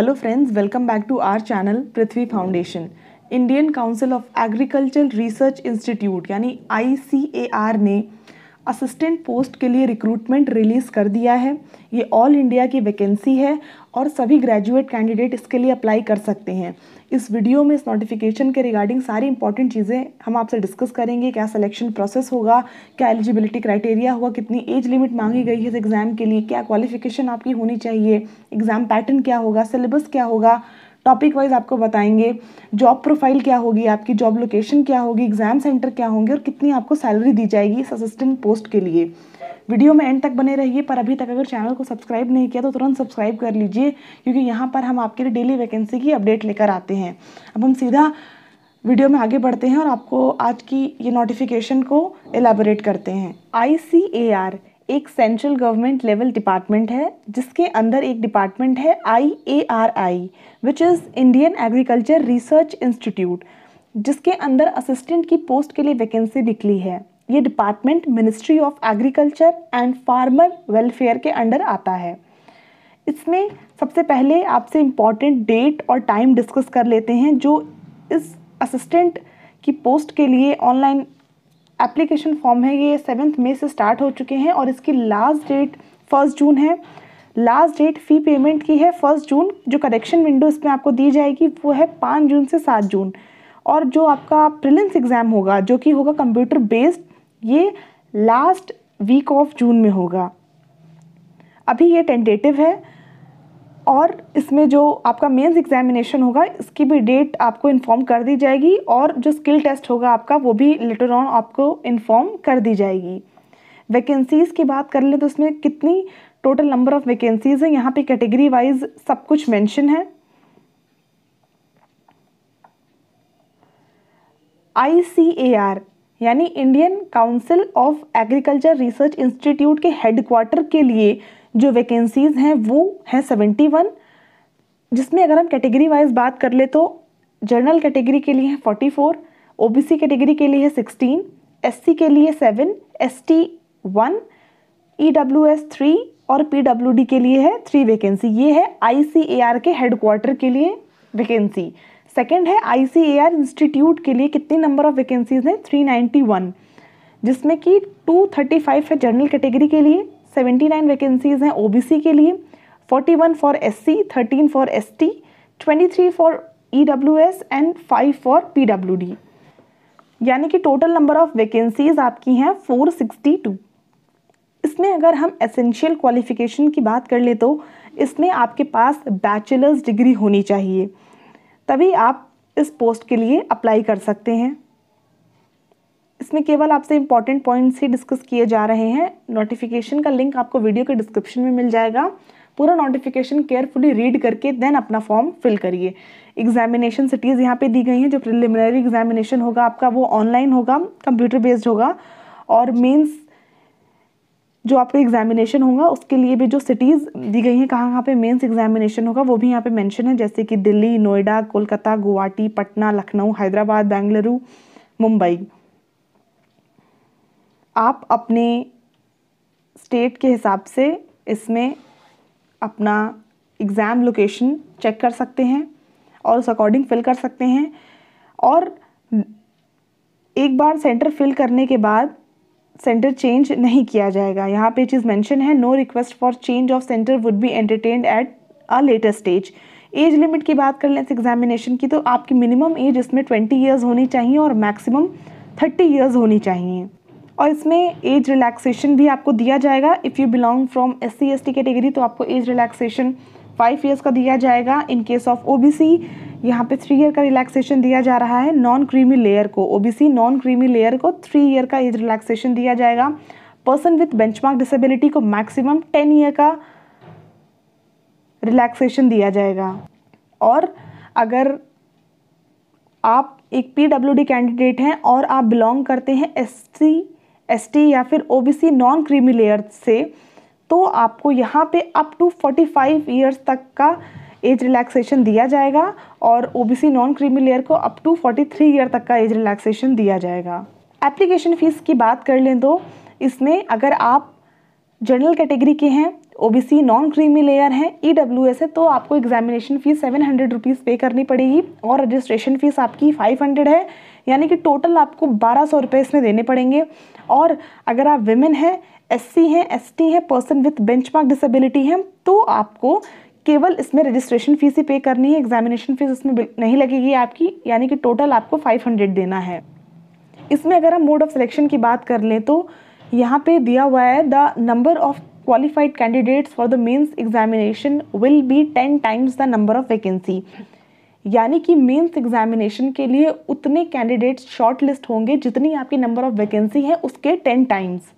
Hello friends welcome back to our channel Prithvi foundation Indian council of agriculture research institute यानी ICAR ने assistant post के लिए recruitment release कर दिया है। ये ऑल इंडिया की वैकेंसी है। और सभी ग्रेजुएट कैंडिडेट इसके लिए अप्लाई कर सकते हैं। इस वीडियो में इस नोटिफिकेशन के रिगार्डिंग सारी इंपॉर्टेंट चीज़ें हम आपसे डिस्कस करेंगे, क्या सिलेक्शन प्रोसेस होगा, क्या एलिजिबिलिटी क्राइटेरिया होगा कितनी एज लिमिट मांगी गई है इस एग्ज़ाम के लिए, क्या क्वालिफिकेशन आपकी होनी चाहिए एग्ज़ाम पैटर्न क्या होगा सिलेबस क्या होगा टॉपिक वाइज आपको बताएँगे जॉब प्रोफ़ाइल क्या होगी आपकी जॉब लोकेशन क्या होगी एग्ज़ाम सेंटर क्या होंगे और कितनी आपको सैलरी दी जाएगी इस असिस्टेंट पोस्ट के लिए। वीडियो में एंड तक बने रहिए, पर अभी तक अगर चैनल को सब्सक्राइब नहीं किया तो तुरंत सब्सक्राइब कर लीजिए, क्योंकि यहाँ पर हम आपके लिए डेली वैकेंसी की अपडेट लेकर आते हैं। अब हम सीधा वीडियो में आगे बढ़ते हैं और आपको आज की ये नोटिफिकेशन को एलाबोरेट करते हैं। आई सी ए आर एक सेंट्रल गवर्नमेंट लेवल डिपार्टमेंट है, जिसके अंदर एक डिपार्टमेंट है I A R I which is Indian agriculture research institute जिसके अंदर असिस्टेंट की पोस्ट के लिए वैकेंसी निकली है। ये department ministry of agriculture and farmer welfare के अंडर आता है। इसमें सबसे पहले आपसे इंपॉर्टेंट डेट और टाइम डिस्कस कर लेते हैं, जो इस असिस्टेंट की पोस्ट के लिए ऑनलाइन एप्लीकेशन फॉर्म है। ये सेवन्थ मई से स्टार्ट हो चुके हैं और इसकी लास्ट डेट फ़र्स्ट जून है। लास्ट डेट फ़ी पेमेंट की है फ़र्स्ट जून जो करेक्शन विंडो इसमें आपको दी जाएगी, वो है पाँच जून से सात जून और जो आपका प्रिलिम्स एग्ज़ाम होगा, जो कि होगा कंप्यूटर बेस्ड ये लास्ट वीक ऑफ़ जून में होगा। अभी ये टेंटेटिव है और इसमें जो आपका मेंस एग्जामिनेशन होगा, इसकी भी डेट आपको इन्फॉर्म कर दी जाएगी और जो स्किल टेस्ट होगा आपका, वो भी लेटर ऑन आपको इन्फॉर्म कर दी जाएगी। वैकेंसीज़ की बात कर लें तो इसमें कितनी टोटल नंबर ऑफ़ वैकेंसीज़ हैं, यहाँ पे कैटेगरी वाइज सब कुछ मेंशन है। आई सी ए आर यानी Indian council of agriculture research institute के हेडक्वार्टर के लिए जो वैकेंसीज़ हैं, वो हैं सेवेंटी वन जिसमें अगर हम कैटेगरी वाइज बात कर ले तो जर्नल कैटेगरी के लिए है forty four O B C category के लिए है सिक्सटीन एस सी के लिए seven S T one E W S three और पी डब्ल्यू डी के लिए है थ्री वैकेंसी ये है आई सी ए आर के हेडक्वार्टर के लिए वैकेंसी सेकेंड है I C A are institute के लिए कितनी नंबर ऑफ़ वैकेंसीज हैं? थ्री नाइन्टी वन जिसमें कि टू थर्टी फाइव है जनरल कैटेगरी के लिए सेवेंटी नाइन वैकेंसीज हैं ओबीसी के लिए forty one for S C thirteen for S T twenty three for E W S and five for P W D यानी कि टोटल नंबर ऑफ़ वैकेंसीज आपकी हैं four sixty two इसमें अगर हम एसेंशियल क्वालिफिकेशन की बात कर ले तो इसमें आपके पास बैचलर्स डिग्री होनी चाहिए। तभी आप इस पोस्ट के लिए अप्लाई कर सकते हैं। इसमें केवल आपसे इंपॉर्टेंट पॉइंट्स ही डिस्कस किए जा रहे हैं। नोटिफिकेशन का लिंक आपको वीडियो के डिस्क्रिप्शन में मिल जाएगा। पूरा नोटिफिकेशन केयरफुली रीड करके देन अपना फॉर्म फिल करिए। एग्जामिनेशन सिटीज़ यहाँ पे दी गई हैं, जो प्रिलिमिनरी एग्जामिनेशन होगा आपका, वो ऑनलाइन होगा कंप्यूटर बेस्ड होगा। और मेंस जो आपका एग्जामिनेशन होगा, उसके लिए भी जो सिटीज़ दी गई हैं, कहाँ कहाँ पे मेंस एग्जामिनेशन होगा, वो भी यहाँ पे मेंशन है, जैसे कि दिल्ली, नोएडा, कोलकाता, गुवाहाटी, पटना, लखनऊ, हैदराबाद, बेंगलुरु, मुंबई। आप अपने स्टेट के हिसाब से इसमें अपना एग्ज़ाम लोकेशन चेक कर सकते हैं और उस अकॉर्डिंग फिल कर सकते हैं और एक बार सेंटर फिल करने के बाद सेंटर चेंज नहीं किया जाएगा। यहाँ पे चीज़ मेंशन है no request for change of centre would be entertained at a later stage age limit की बात कर लें इस एग्जामिनेशन की तो आपकी मिनिमम एज इसमें ट्वेंटी ईयर्स होनी चाहिए और मैक्सिमम थर्टी ईयर्स होनी चाहिए। और इसमें एज रिलैक्सेशन भी आपको दिया जाएगा। If you belong from S C S T category तो आपको एज रिलैक्सेशन फाइव ईयर्स का दिया जाएगा। In case of O B C यहाँ पे थ्री ईयर का रिलैक्सेशन दिया जा रहा है। नॉन क्रीमी लेयर को O B C non creamy layer को थ्री ईयर का एज रिलैक्सेशन दिया जाएगा। पर्सन विथ बेंचमार्क डिसेबिलिटी को मैक्सिमम टेन ईयर का रिलैक्सेशन दिया जाएगा। और अगर आप एक पी डब्ल्यू डी कैंडिडेट हैं और आप बिलोंग करते हैं एस सी एसटी या फिर ओबीसी नॉन क्रीमी लेयर से तो आपको यहाँ पे अप टू 45 ईयर्स तक का एज रिलैक्सेशन दिया जाएगा और ओबीसी नॉन क्रीमी लेयर को अप टू 43 ईयर तक का एज रिलैक्सेशन दिया जाएगा। एप्लीकेशन फ़ीस की बात कर लें तो इसमें अगर आप जनरल कैटेगरी के हैं ओबीसी नॉन क्रीमी लेयर है ई डब्ल्यू एस है तो आपको examination fees seven hundred rupees pay करनी पड़ेगी और रजिस्ट्रेशन फ़ीस आपकी फाइव हंड्रेड है, यानी कि टोटल आपको बारह सौ रुपये इसमें देने पड़ेंगे। और अगर आप विमेन हैं एस सी हैं एस टी हैं person with benchmark disability हैं तो आपको केवल इसमें रजिस्ट्रेशन फ़ीस ही पे करनी है एग्जामिनेशन फ़ीस इसमें नहीं लगेगी आपकी, यानी कि टोटल आपको फाइव हंड्रेड देना है। इसमें अगर हम मोड ऑफ़ सिलेक्शन की बात कर लें तो यहाँ पे दिया हुआ है the number of qualified candidates for the mains examination will be ten times the number of vacancy यानी कि मेंस एग्जामिनेशन के लिए उतने कैंडिडेट्स शॉर्ट लिस्ट होंगे जितनी आपकी नंबर ऑफ़ वैकेंसी है उसके टेन टाइम्स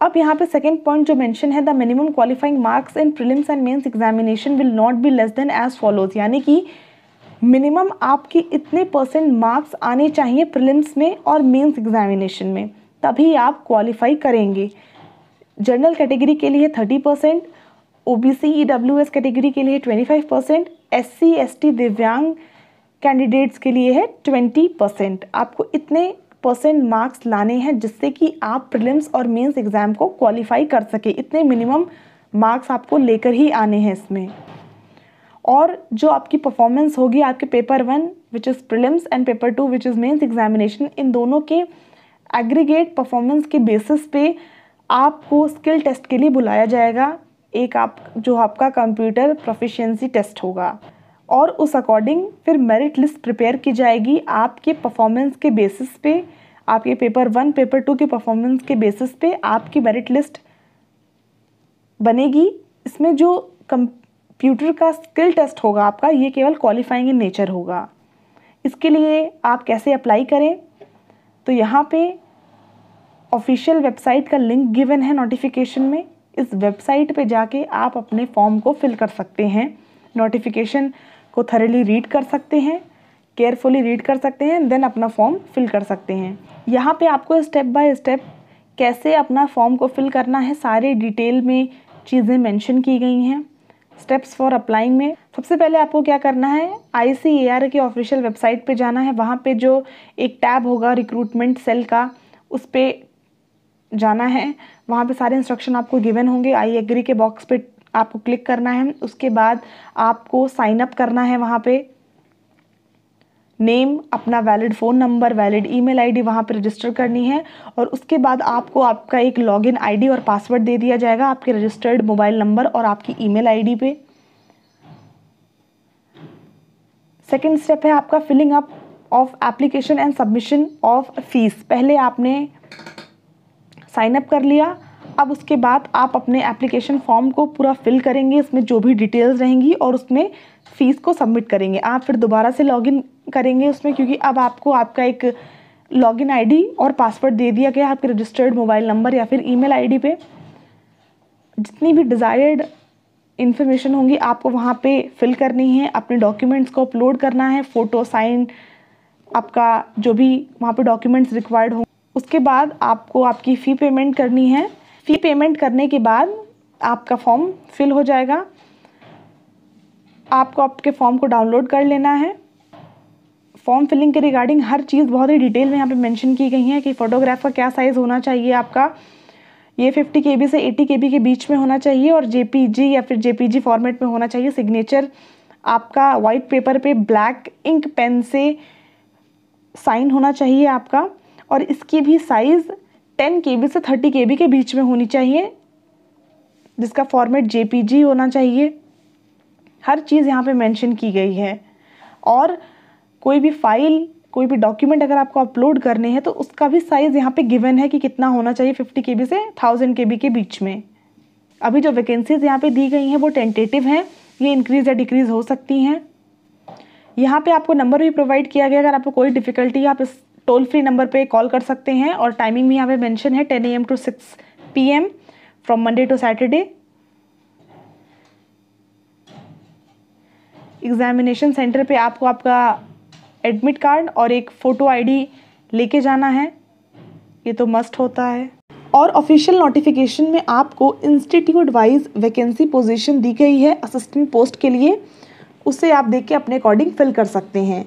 अब यहाँ पे सेकेंड पॉइंट जो मेंशन है the minimum qualifying marks in prelims and mains examination will not be less than as follows यानी कि मिनिमम आपके इतने परसेंट मार्क्स आने चाहिए प्रिलिम्स में और मेंस एग्जामिनेशन में। तभी आप क्वालिफाई करेंगे। जनरल कैटेगरी के लिए thirty percent O B C W S category के लिए twenty five percent S C S T दिव्यांग कैंडिडेट्स के लिए है ट्वेंटी परसेंट आपको इतने परसेंट मार्क्स लाने हैं जिससे कि आप प्रिलिम्स और मेंस एग्ज़ाम को क्वालिफाई कर सके। इतने मिनिमम मार्क्स आपको लेकर ही आने हैं इसमें। और जो आपकी परफॉर्मेंस होगी, आपके paper one which is prelims and paper two which is mains examination इन दोनों के एग्रीगेट परफॉर्मेंस के बेसिस पे आपको स्किल टेस्ट के लिए बुलाया जाएगा। एक आप, जो आपका कंप्यूटर प्रोफिशिएंसी टेस्ट होगा। और उस अकॉर्डिंग फिर मेरिट लिस्ट प्रिपेयर की जाएगी आपके परफॉर्मेंस के बेसिस पे। आपके पेपर वन पेपर टू के परफॉर्मेंस के बेसिस पे आपकी मेरिट लिस्ट बनेगी। इसमें जो कंप्यूटर का स्किल टेस्ट होगा आपका, ये केवल क्वालिफाइंग इन नेचर होगा। इसके लिए आप कैसे अप्लाई करें? तो यहाँ पे ऑफिशियल वेबसाइट का लिंक गिवन है नोटिफिकेशन में। इस वेबसाइट पे जाके आप अपने फॉर्म को फिल कर सकते हैं। नोटिफिकेशन को थरेली रीड कर सकते हैं केयरफुली रीड कर सकते हैं देन अपना फॉर्म फिल कर सकते हैं। यहाँ पे आपको स्टेप बाय स्टेप कैसे अपना फॉर्म को फिल करना है, सारे डिटेल में चीज़ें मेंशन की गई हैं। स्टेप्स फॉर अप्लाइंग में सबसे पहले आपको क्या करना है आई सी की ऑफिशियल वेबसाइट पे जाना है। वहाँ पे जो एक टैब होगा रिक्रूटमेंट सेल का, उस पर जाना है। वहाँ पे सारे इंस्ट्रक्शन आपको गिवन होंगे। आई एग्री के बॉक्स पे आपको क्लिक करना है। उसके बाद आपको साइन अप करना है वहाँ पे। नेम अपना valid phone number valid email ID वहाँ पे रजिस्टर करनी है। और उसके बाद आपको आपका एक लॉगिन आईडी और पासवर्ड दे दिया जाएगा आपके रजिस्टर्ड मोबाइल नंबर और आपकी ईमेल आईडी पे। सेकेंड स्टेप है आपका filling up of application and submission of fees पहले आपने साइन अप कर लिया। अब उसके बाद आप अपने एप्लीकेशन फॉर्म को पूरा फिल करेंगे इसमें जो भी डिटेल्स रहेंगी और उसमें फ़ीस को सबमिट करेंगे। आप फिर दोबारा से लॉगिन करेंगे उसमें, क्योंकि अब आपको आपका एक लॉगिन आईडी और पासवर्ड दे दिया गया आपके रजिस्टर्ड मोबाइल नंबर या फिर ईमेल आईडी पे। जितनी भी डिज़ायर्ड इन्फॉर्मेशन होंगी आपको वहाँ पे फिल करनी है, अपने डॉक्यूमेंट्स को अपलोड करना है फ़ोटो साइन आपका जो भी वहाँ पे डॉक्यूमेंट्स रिक्वायर्ड हों उसके बाद आपको आपकी फ़ी पेमेंट करनी है। फ़ी पेमेंट करने के बाद आपका फॉर्म फिल हो जाएगा। आपको आपके फॉर्म को डाउनलोड कर लेना है। फॉर्म फिलिंग के रिगार्डिंग हर चीज़ बहुत ही डिटेल में यहाँ पे मेंशन की गई है कि फ़ोटोग्राफ का क्या साइज़ होना चाहिए आपका। ये 50 के से 80 के के बीच में होना चाहिए और जेपीजी या फिर जेपीजी फॉर्मेट में होना चाहिए सिग्नेचर आपका वाइट पेपर पे ब्लैक इंक पेन से साइन होना चाहिए आपका। और इसकी भी साइज़ टेन के बी से थर्टी के बी के बीच में होनी चाहिए, जिसका फॉर्मेट जेपीजी होना चाहिए। हर चीज़ यहाँ पे मेंशन की गई है। और कोई भी फ़ाइल कोई भी डॉक्यूमेंट अगर आपको अपलोड करने हैं तो उसका भी साइज़ यहाँ पे गिवन है कि कितना होना चाहिए फिफ्टी के बी से थाउज़ेंड के के बीच में। अभी जो वैकेंसीज यहाँ पे दी गई हैं, वो टेंटेटिव हैं, ये इंक्रीज़ या डिक्रीज़ हो सकती हैं। यहाँ पे आपको नंबर भी प्रोवाइड किया गया अगर आपको कोई डिफ़िकल्टी आप इस टोल फ्री नंबर पे कॉल कर सकते हैं और टाइमिंग भी यहाँ पे मेंशन है ten A M to six P M from Monday to Saturday examination centre पे आपको आपका एडमिट कार्ड और एक फ़ोटो आईडी लेके जाना है। ये तो मस्ट होता है। और ऑफिशियल नोटिफिकेशन में आपको इंस्टीट्यूट वाइज वैकेंसी पोजीशन दी गई है असिस्टेंट पोस्ट के लिए। उसे आप देख के अपने अकॉर्डिंग फिल कर सकते हैं।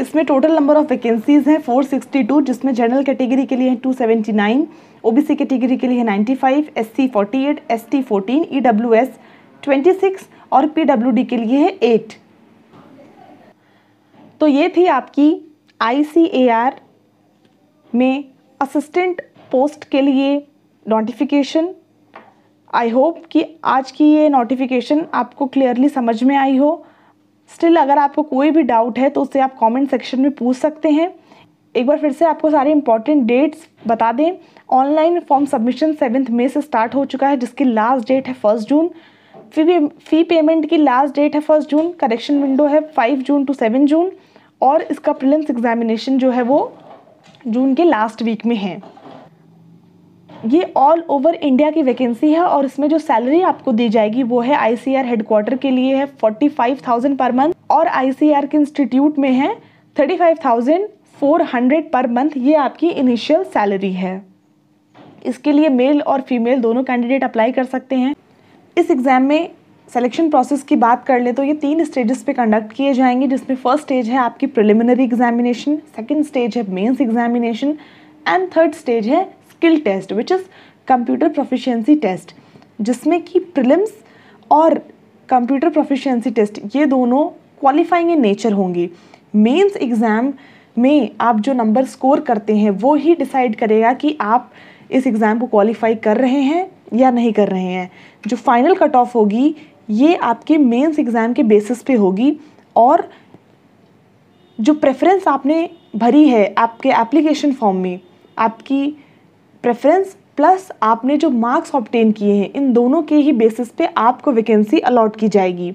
इसमें टोटल नंबर ऑफ़ वैकेंसीज हैं 462 जिसमें जनरल कैटेगरी के लिए है 279 ओबीसी कैटेगरी के लिए है 95 एससी 48 एसटी 14 ईडब्ल्यूएस 26 और पीडब्ल्यूडी के लिए है 8 तो ये थी आपकी आईसीएआर में असिस्टेंट पोस्ट के लिए नोटिफिकेशन आई होप कि आज की ये नोटिफिकेशन आपको क्लियरली समझ में आई हो. स्टिल अगर आपको कोई भी डाउट है तो उसे आप कमेंट सेक्शन में पूछ सकते हैं। एक बार फिर से आपको सारे इंपॉर्टेंट डेट्स बता दें। Online form submission seventh May से स्टार्ट हो चुका है, जिसकी लास्ट डेट है first June fee fee payment की लास्ट डेट है फ़र्स्ट जून करेक्शन विंडो है five June to seven June और इसका प्रिलिम्स एग्जामिनेशन जो है वो जून के लास्ट वीक में है। ये ऑल ओवर इंडिया की वैकेंसी है और इसमें जो सैलरी आपको दी जाएगी वो है आईसीआर हेडक्वार्टर के लिए है forty five thousand per month और आईसीआर के इंस्टीट्यूट में है thirty five thousand four hundred per month ये आपकी इनिशियल सैलरी है। इसके लिए मेल और फीमेल दोनों कैंडिडेट अप्लाई कर सकते हैं। इस एग्ज़ाम में सिलेक्शन प्रोसेस की बात कर ले तो ये तीन स्टेजेस पे कंडक्ट किए जाएँगे, जिसमें फ़र्स्ट स्टेज है आपकी प्रिलिमिनरी एग्जामिनेशन सेकंड स्टेज है mains examination and third stage है skill test which is computer proficiency test जिसमें कि प्रिलिम्स और कंप्यूटर प्रोफिशिएंसी टेस्ट ये दोनों क्वालिफाइंग इन नेचर होंगी। मेंस एग्ज़ाम में आप जो नंबर स्कोर करते हैं, वो ही डिसाइड करेगा कि आप इस एग्ज़ाम को क्वालिफाई कर रहे हैं या नहीं कर रहे हैं। जो फाइनल कट ऑफ़ होगी, ये आपके मेंस एग्ज़ाम के बेसिस पे होगी और जो प्रेफरेंस आपने भरी है आपके एप्लीकेशन फॉर्म में, आपकी प्रेफरेंस प्लस आपने जो मार्क्स ऑप्टेन किए हैं, इन दोनों के ही बेसिस पे आपको वैकेंसी अलॉट की जाएगी।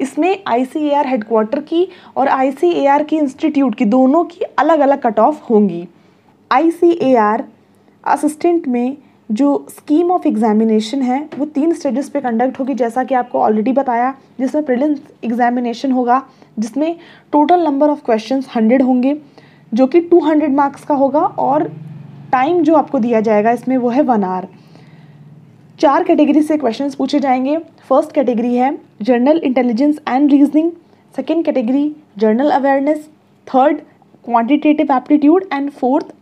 इसमें आई सी ए आर हेडक्वार्टर की और आई सी ए आर की इंस्टीट्यूट की दोनों की अलग अलग कट ऑफ़ होंगी। आई सी ए आर असिस्टेंट में जो स्कीम ऑफ़ एग्जामिनेशन है, वो तीन स्टेजेस पे कंडक्ट होगी, जैसा कि आपको ऑलरेडी बताया, जिसमें प्रिलिम्स एग्जामिनेशन होगा, जिसमें total number of questions hundred होंगे, जो कि टू हंड्रेड मार्क्स का होगा, और टाइम जो आपको दिया जाएगा इसमें वो है वन आवर चार कैटेगरी से क्वेश्चन पूछे जाएँगे. फ़र्स्ट कैटेगरी है general intelligence and reasoning second category general awareness third quantitative aptitude and fourth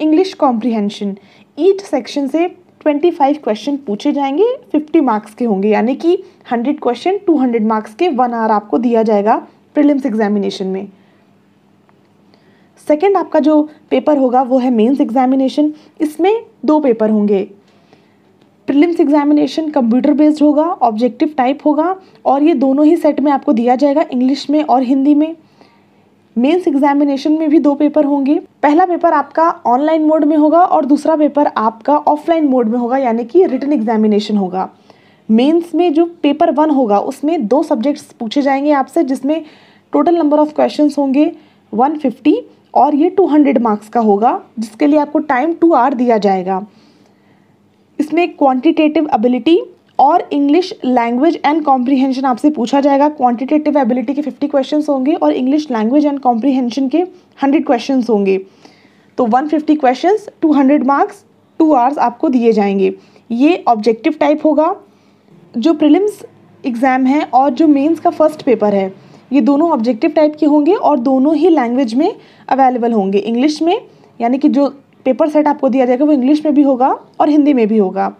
English comprehension each section से 25 क्वेश्चन पूछे जाएँगे. 50 मार्क्स के होंगे. यानी कि 100 क्वेश्चन 200 मार्क्स के वन आवर आपको दिया जाएगा प्रीलिम्स एग्जामिनेशन में. सेकेंड आपका जो पेपर होगा वो है मेंस एग्जामिनेशन इसमें दो पेपर होंगे। प्रिलिम्स एग्जामिनेशन कंप्यूटर बेस्ड होगा ऑब्जेक्टिव टाइप होगा, और ये दोनों ही सेट में आपको दिया जाएगा इंग्लिश में और हिंदी में। मेंस एग्जामिनेशन में भी दो पेपर होंगे। पहला पेपर आपका ऑनलाइन मोड में होगा और दूसरा पेपर आपका ऑफलाइन मोड में होगा, यानी कि रिटर्न एग्जामिनेशन होगा। मेंस में जो पेपर वन होगा, उसमें दो सब्जेक्ट्स पूछे जाएँगे आपसे, जिसमें टोटल नंबर ऑफ़ क्वेश्चंस होंगे 150 और ये 200 मार्क्स का होगा, जिसके लिए आपको टाइम टू आवर दिया जाएगा। इसमें क्वांटिटेटिव एबिलिटी और इंग्लिश लैंग्वेज एंड कॉम्प्रीहेंशन आपसे पूछा जाएगा। क्वांटिटेटिव एबिलिटी के फिफ्टी क्वेश्चन होंगे और इंग्लिश लैंग्वेज एंड कॉम्प्रीहेंशन के हंड्रेड क्वेश्चन होंगे। तो one fifty question two hundred marks two hours आपको दिए जाएँगे। ये ऑब्जेक्टिव टाइप होगा, जो प्रिलिम्स एग्ज़ाम है और जो मेंस का फ़र्स्ट पेपर है। ये दोनों ऑब्जेक्टिव टाइप के होंगे और दोनों ही लैंग्वेज में अवेलेबल होंगे। इंग्लिश में, यानी कि जो पेपर सेट आपको दिया जाएगा वो इंग्लिश में भी होगा और हिंदी में भी होगा।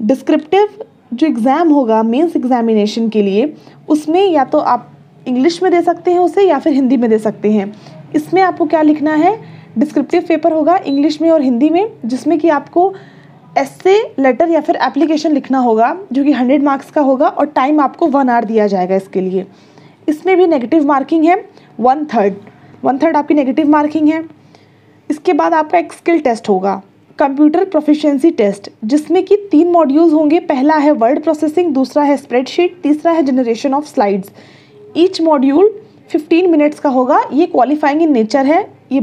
डिस्क्रिप्टिव जो एग्ज़ाम होगा मेंस एग्जामिनेशन के लिए, उसमें या तो आप इंग्लिश में दे सकते हैं उसे या फिर हिंदी में दे सकते हैं। इसमें आपको क्या लिखना है? डिस्क्रिप्टिव पेपर होगा इंग्लिश में और हिंदी में, जिसमें कि आपको एस्से लेटर या फिर एप्लीकेशन लिखना होगा, जो कि हंड्रेड मार्क्स का होगा और टाइम आपको वन आवर दिया जाएगा इसके लिए। इसमें भी नेगेटिव मार्किंग है वन थर्ड वन थर्ड आपकी नेगेटिव मार्किंग है। इसके बाद आपका एक स्किल टेस्ट होगा कंप्यूटर प्रोफिशिएंसी टेस्ट जिसमें कि तीन मॉड्यूल्स होंगे। पहला है वर्ड प्रोसेसिंग दूसरा है स्प्रेडशीट तीसरा है generation of slides each module 15 minutes का होगा। ये क्वालिफाइंग इन नेचर है। ये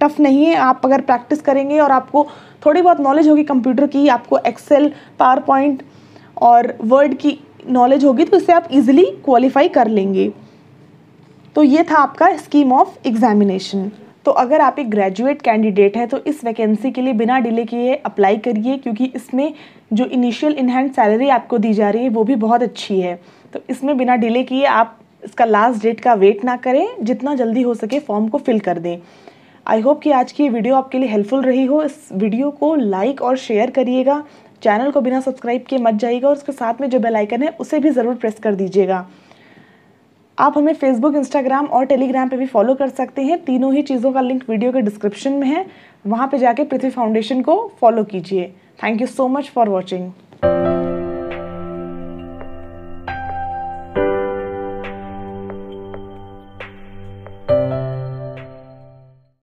टफ नहीं है। आप अगर प्रैक्टिस करेंगे और आपको थोड़ी बहुत नॉलेज होगी कंप्यूटर की, आपको एक्सेल पावर पॉइंट और वर्ड की नॉलेज होगी तो इससे आप इजीली क्वालिफाई कर लेंगे। तो ये था आपका स्कीम ऑफ़ एग्जामिनेशन तो अगर आप एक ग्रेजुएट कैंडिडेट हैं तो इस वैकेंसी के लिए बिना डिले किए अप्लाई करिए, क्योंकि इसमें जो इनिशियल इनहैंड सैलरी आपको दी जा रही है, वो भी बहुत अच्छी है। तो इसमें बिना डिले किए आप इसका लास्ट डेट का वेट ना करें, जितना जल्दी हो सके फॉर्म को फिल कर दें। आई होप कि आज की ये वीडियो आपके लिए हेल्पफुल रही हो। इस वीडियो को लाइक और शेयर करिएगा। चैनल को बिना सब्सक्राइब किए मत जाइएगा और उसके साथ में जो बेल आइकन है, उसे भी ज़रूर प्रेस कर दीजिएगा। आप हमें फेसबुक इंस्टाग्राम और टेलीग्राम पे भी फॉलो कर सकते हैं। तीनों ही चीज़ों का लिंक वीडियो के डिस्क्रिप्शन में है। वहाँ पे जाके पृथ्वी फाउंडेशन को फॉलो कीजिए। Thank you so much for watching